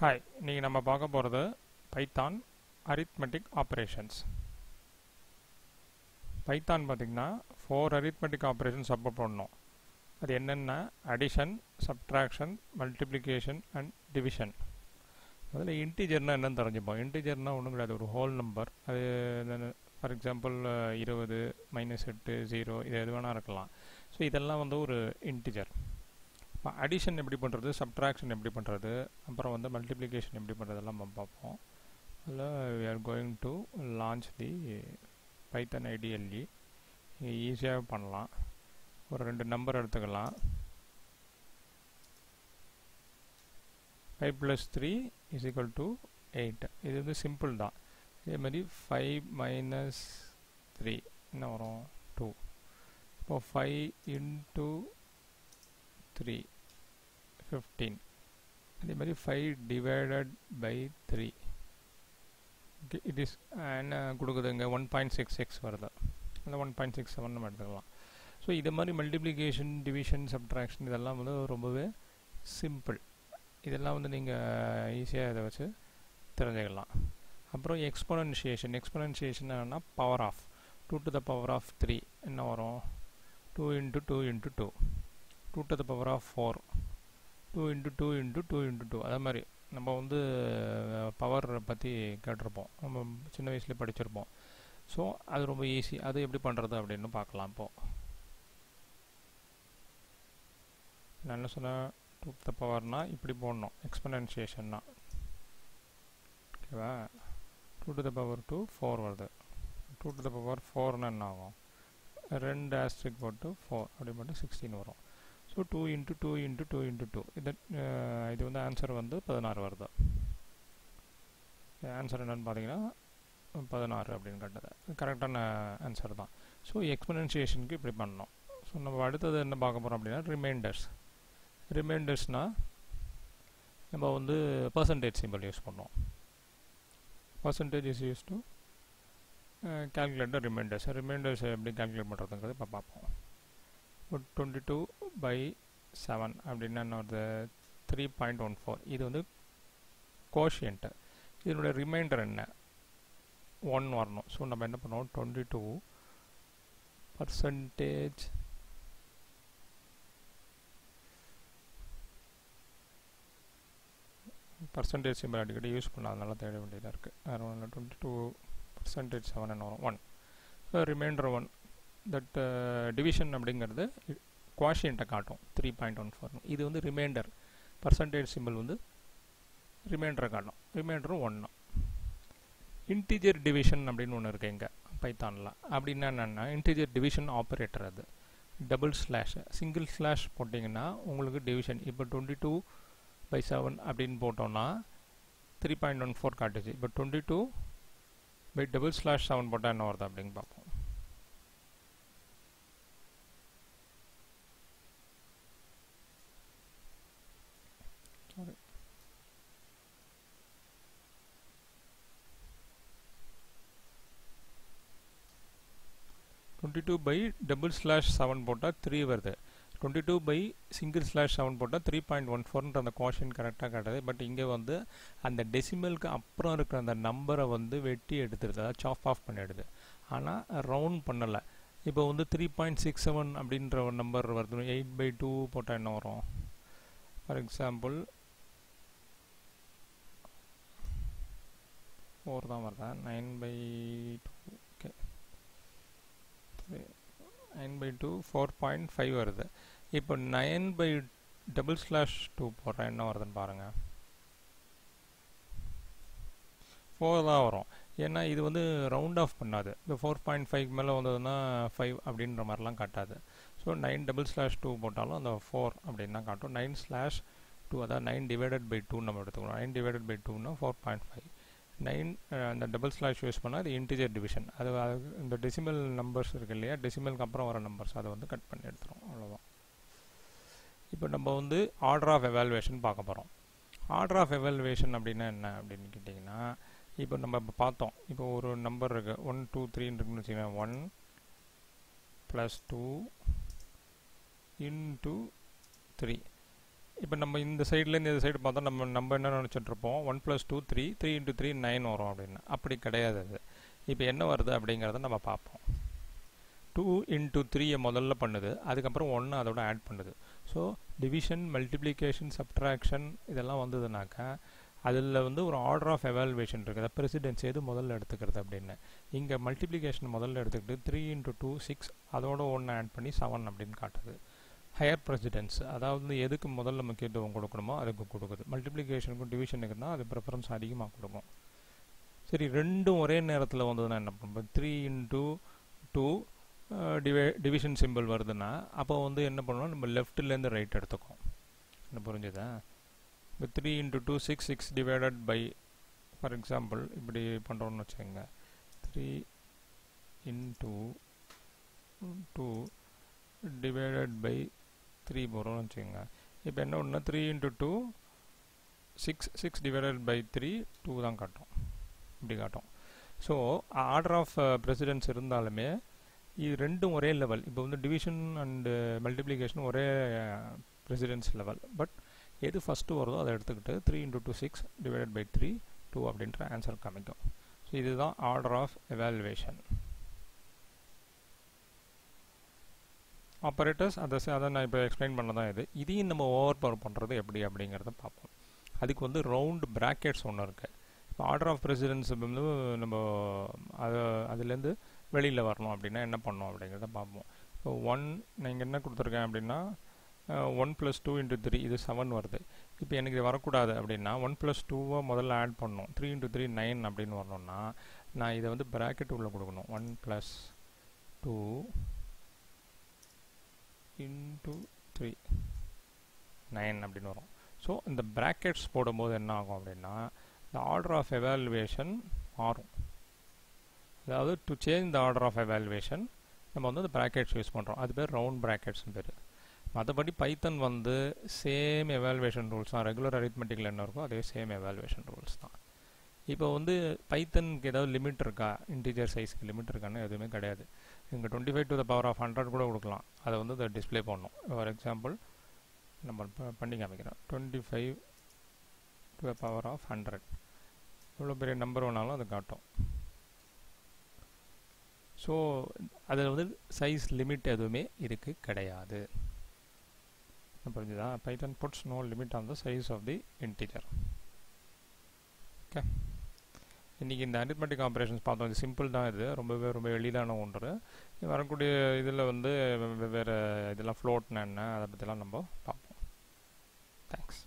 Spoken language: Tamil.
ஹாய் இன்றைக்கி நம்ம பார்க்க போகிறது பைத்தான் அரித்மெட்டிக் ஆப்ரேஷன்ஸ் பைத்தான் பார்த்திங்கன்னா ஃபோர் அரித்மெட்டிக் ஆப்ரேஷன் சப்போர்ட் பண்ணணும் அது என்னென்ன? Addition subtraction multiplication and division அதில் இன்டீஜர்னால் என்னென்னு தெரிஞ்சுப்போம். இன்டீஜர்னால் ஒன்றும் கிடையாது. ஒரு ஹோல் நம்பர் அது ஃபார் எக்ஸாம்பிள் இருபது மைனஸ் எட்டு ஜீரோ இது எது வேணால் இருக்கலாம். ஸோ இதெல்லாம் வந்து ஒரு இன்டிஜர் இப்போ அடிஷன் எப்படி பண்ணுறது சப்ட்ராக்ஷன் எப்படி பண்ணுறது அப்புறம் வந்து மல்டிப்ளிகேஷன் எப்படி பண்ணுறதெல்லாம் நம்ம பார்ப்போம். அதில் we are going to launch the Python IDLE நீங்கள் ஈஸியாக பண்ணலாம். ஒரு ரெண்டு நம்பர் எடுத்துக்கலாம். Five plus three is equal to eight இது வந்து சிம்பிள் தான். இதே மாதிரி ஃபைவ் மைனஸ் த்ரீ என்ன வரும்? டூ இப்போ ஃபைவ் இன்ட்டு த்ரீ ஃபிஃப்டீன் அதே மாதிரி five divided by three it is என்ன கொடுக்குதுங்க? ஒன் பாயிண்ட் சிக்ஸ் சிக்ஸ் வருது? அந்த ஒன் பாயிண்ட் சிக்ஸ் செவன் நம்ம எடுத்துக்கலாம். ஸோ இது மாதிரி மல்டிப்ளிகேஷன் டிவிஷன் சப்ட்ராக்ஷன் இதெல்லாம் வந்து ரொம்பவே சிம்பிள் இதெல்லாம் வந்து நீங்கள் ஈஸியாக இதை வச்சு தெரிஞ்சுக்கலாம். அப்புறம் எக்ஸ்பொனன்ஷியேஷன் எக்ஸ்பொனன்ஷியேஷன் என்னன்னா power of two to the power of three என்ன வரும்? Two into two into two two to the power of four two into two into two into two அதே மாதிரி நம்ம வந்து பவர் பற்றி கேட்டிருப்போம். நம்ம சின்ன வயசுலேயே படிச்சிருப்போம். ஸோ அது ரொம்ப ஈஸி அது எப்படி பண்ணுறது அப்படின்னு பார்க்கலாம் இப்போது நான் என்ன சொன்னேன்? டூ த பவர்னால் இப்படி போடணும். எக்ஸ்பனன்சியேஷன்னா ஓகேவா two to the power two four வருது. டூ டு த பவர் ஃபோர்னு என்ன ஆகும்? ரெண்டு ஆஸ்ட்ரிக் போட்டு ஃபோர் அப்படி போட்டு சிக்ஸ்டீன் வரும். So two into two into two into two இது இது வந்து ஆன்சர் வந்து பதினாறு வருது. ஆன்சர் என்னென்னு பார்த்தீங்கன்னா பதினாறு அப்படின்னு கேட்டது. கரெக்டான ஆன்சர் தான். ஸோ எக்ஸ்பனன்சியேஷனுக்கு இப்படி பண்ணணும். ஸோ நம்ம அடுத்தது என்ன பார்க்க போகிறோம் அப்படின்னா ரிமைண்டர்ஸ் ரிமைண்டர்ஸ்னால் நம்ம வந்து பர்சன்டேஜ் சிம்பிள் யூஸ் பண்ணோம் percentage is use to calculator remainders remainders எப்படி கேல்குலேட் பண்ணுறதுங்கிறது இப்போ பார்ப்போம். டுவெண்ட்டி டூ பை செவன் அப்படின்னா என்ன த்ரீ பாயிண்ட் ஒன் ஃபோர் இது வந்து கோஷியன்ட்டு இதனுடைய ரிமைண்டர் என்ன? ஒன் வரணும். ஸோ நம்ம என்ன பண்ணுவோம்? Twenty two percentage percentage simple அடிக்கடி யூஸ் பண்ணாதனால தேட வேண்டியதாக இருக்குது வேறு டுவெண்ட்டி டூ பர்சன்டேஜ் செவன் என்ன வரும். One so remainder one that division uh, அப்படிங்கிறது குவாஷியன்ட்டை காட்டும். த்ரீ பாயிண்ட் ஒன் ஃபோர் இது வந்து ரிமைண்டர் பர்சன்டேஜ் சிம்பிள் வந்து ரிமைண்டரை காட்டும். ரிமைண்டரும் ஒன்று இன்டீஜர் டிவிஷன் அப்படின்னு ஒன்று இருக்குது இங்கே பைத்தானில் அப்படின்னா என்னென்னா இன்டீஜர் டிவிஷன் ஆப்ரேட்டர் அது. டபுள் ஸ்லாஷ் சிங்கிள் ஸ்லாஷ் போட்டிங்கன்னா உங்களுக்கு டிவிஷன் இப்போ டுவெண்ட்டி டூ பை செவன் அப்படின்னு போட்டோன்னா த்ரீ பாயிண்ட் ஒன் ஃபோர் காட்டுச்சு. இப்போ twenty two by double slash seven போட்டால் என்ன வருது அப்படின்னு பார்ப்போம் sorry twenty two by double slash seven போட்டால் த்ரீ வருது. Twenty two by single slash seven போட்டால் த்ரீ பாயிண்ட் ஒன் ஃபோர்ன்ற அந்த கோஷன் கரெக்டாக காட்டுது. பட் இங்கே வந்து அந்த டெசிமலுக்கு அப்புறம் இருக்கிற அந்த நம்பரை வந்து வெட்டி எடுத்துருது. அதாவது சாப் ஆஃப் பண்ணிடுது. ஆனால் ரவுண்ட் பண்ணலை. இப்போ வந்து த்ரீ பாயிண்ட் சிக்ஸ் செவன் அப்படின்ற ஒரு நம்பர் வருது. எயிட் பை டூ போட்டால் என்ன வரும்? ஃபார் எக்ஸாம்பிள் ஃபோர் தான் வருதா? Nine by two nine by two four point five வருது. இப்போ nine by double slash two போடுறேன். என்ன வருதுன்னு பாருங்கள் ஃபோர் தான் வரும். ஏன்னா இது வந்து ரவுண்ட் ஆஃப் பண்ணாது. இப்போ ஃபோர் பாயிண்ட் ஃபைவ் மேலே வந்ததுன்னா ஃபைவ் அப்படின்ற மாதிரிலாம் காட்டாது. So nine double slash two போட்டாலும் அந்த ஃபோர் அப்படின்னா காட்டும். நைன் ஸ்லாஷ் டூ அதாவது நைன் டிவைடட் பை டூ நம்ம எடுத்துக்கணும். நைன் டிவைடட் பை டூனா four point five. Nine uh, அந்த டபுள் ஸ்லாஷ் யூஸ் பண்ணால் அது இன்டிஜர் டிவிஷன் அது இந்த டெசிமல் நம்பர்ஸ் இருக்கு இல்லையா டெசிமலுக்கு அப்புறம் வர நம்பர்ஸ் அதை வந்து கட் பண்ணி எடுத்துரும். அவ்வளோதான் இப்போ நம்ம வந்து ஆர்டர் ஆஃப் எவால்வேஷன் பார்க்க போகிறோம் ஆர்டர் ஆஃப் எவால்வேஷன் அப்படின்னா என்ன அப்படின்னு கேட்டிங்கன்னா இப்போ நம்ம இப்போ பார்த்தோம். இப்போ ஒரு நம்பர் இருக்குது ஒன் டூ த்ரீன்னு இருக்குன்னு வச்சுக்கோங்க one plus two into three இப்போ நம்ம இந்த சைட்லேருந்து இந்த சைடு பார்த்தா நம்ம நம்ம என்ன நினச்சிட்ருப்போம் one plus two three three into three nine வரும் அப்படின்னு. அப்படி கிடையாது அது. இப்போ என்ன வருது அப்படிங்கிறத நம்ம பார்ப்போம். டூ இன்ட்டு த்ரீயை முதல்ல பண்ணுது. அதுக்கப்புறம் ஒன்று அதோட ஆட் பண்ணுது. ஸோ டிவிஷன் மல்டிப்ளிகேஷன் சப்ட்ராக்ஷன் இதெல்லாம் வந்ததுனாக்கா அதில் வந்து ஒரு ஆர்டர் ஆஃப் எவால்வேஷன் இருக்குது. பிரசிடென்ஸ் எது முதல்ல எடுத்துக்கிறது அப்படின்னு. இங்கே மல்டிப்ளிகேஷன் முதல்ல எடுத்துக்கிட்டு த்ரீ இன்ட்டு டூ சிக்ஸ் அதோட ஒன்று ஆட் பண்ணி செவன் அப்படின்னு காட்டுது. ஹையர் ப்ரெசிடென்ஸ் அதாவது எதுக்கு முதல்ல முக்கியத்துவம் கொடுக்கணுமோ அதுக்கு கொடுக்குது. மல்டிப்ளிகேஷனுக்கும் டிவிஷனுக்குன்னா அது ப்ரிஃபரன்ஸ் அதிகமாக கொடுக்கும். சரி ரெண்டும் ஒரே நேரத்தில் வந்ததுன்னா என்ன பண்ணுறோம் த்ரீ இன்ட்டு டூ டிவை டிவிஷன் சிம்பிள் வருதுன்னா அப்போ வந்து என்ன பண்ணுவோம் நம்ம லெஃப்ட்லேருந்து ரைட் எடுத்துக்கோம். என்ன புரிஞ்சுதா? இப்போ three into two six six divided by for example இப்படி பண்ணுறோன்னு வச்சுக்கோங்க. Three into two divided by three போகிறோம்னு வச்சுக்கோங்க. இப்போ என்ன ஒன்று three into two six six divided by three two தான் காட்டும். இப்படி காட்டும். ஸோ ஆர்டர் ஆஃப் ப்ரெசிடென்ஸ் இருந்தாலுமே இது ரெண்டும் ஒரே லெவல் இப்போ வந்து டிவிஷன் அண்டு மல்டிப்ளிகேஷன் ஒரே ப்ரெசிடென்ஸ் லெவல் பட் எது ஃபஸ்ட்டு வருதோ அதை எடுத்துக்கிட்டு three into two six divided by three two அப்படின்ற ஆன்சர் காமிக்கும் ஸோ இதுதான் ஆர்டர் ஆஃப் எவாலுவேஷன் ஆப்பரேட்டர்ஸ் அதை அதை நான் இப்போ எக்ஸ்பிளைன் பண்ண தான் இது. இதையும் நம்ம ஓவர் பவர் பண்ணுறது எப்படி அப்படிங்கிறத பார்ப்போம். அதுக்கு வந்து ரவுண்ட் ப்ராக்கெட்ஸ் ஒன்று இருக்குது இப்போ ஆர்டர் ஆஃப் ப்ரெசிடென்ஸ் வந்து நம்ம அது அதுலேருந்து வெளியில் வரணும் அப்படின்னா என்ன பண்ணோம் அப்படிங்கிறத பார்ப்போம். இப்போ ஒன் நீங்கள் என்ன கொடுத்துருக்கேன் அப்படின்னா one plus two into three இது செவன் வருது. இப்போ எனக்கு இது வரக்கூடாது அப்படின்னா ஒன் ப்ளஸ் டூவை முதல்ல ஆட் பண்ணணும். த்ரீ இன்ட்டு த்ரீ நைன் அப்படின்னு வரணும்னா நான் இதை வந்து ப்ராக்கெட் உள்ளே கொடுக்கணும். One plus two into three nine அப்படின்னு வரும். ஸோ இந்த ப்ராக்கெட்ஸ் போடும்போது என்ன ஆகும் அப்படின்னா இந்த ஆர்டர் ஆஃப் எவாலுவேஷன் மாறும். அதாவது to change the order of evaluation நம்ம வந்து அந்த ப்ராக்கெட்ஸ் யூஸ் பண்ணுறோம் அது பேர் ரவுண்ட் ப்ராக்கெட்ஸ்னு பேர். மற்றபடி பைத்தன் வந்து சேம் எவாலுவேஷன் ரூல்ஸ் தான். ரெகுலர் அரித்மெட்டிக்கில் என்ன இருக்கோ அதே சேம் எவாலுவேஷன் ரூல்ஸ் தான். இப்போ வந்து பைத்தனுக்கு ஏதாவது லிமிட் இருக்கா? இன்டீஜர் சைஸ்க்கு லிமிட் இருக்கான்னு எதுவுமே கிடையாது. இங்கே twenty five to the power of hundred கூட கொடுக்கலாம். அதை வந்து அதை டிஸ்பிளே பண்ணணும். ஃபார் எக்ஸாம்பிள் நம்ம பண்ணி காமிக்கிறோம். Twenty five to the power of hundred எவ்வளோ பெரிய நம்பர் வேணாலும் அது காட்டும். ஸோ அதில் வந்து சைஸ் லிமிட் எதுவுமே இதுக்கு கிடையாது. புரிஞ்சுதா? Python puts no limit on the size of the integer okay இன்றைக்கி இந்த அரித்மெட்டிக் ஆப்ரேஷன்ஸ் பார்த்தோம். இது சிம்பிள் தான் இது. ரொம்பவே ரொம்ப எளிதான ஒன்று. வரக்கூடிய இதில் வந்து வெவ்வேறு இதெல்லாம் ஃப்ளோட்னா என்ன அதை பற்றிலாம் நம்ம பார்ப்போம். தேங்க்ஸ்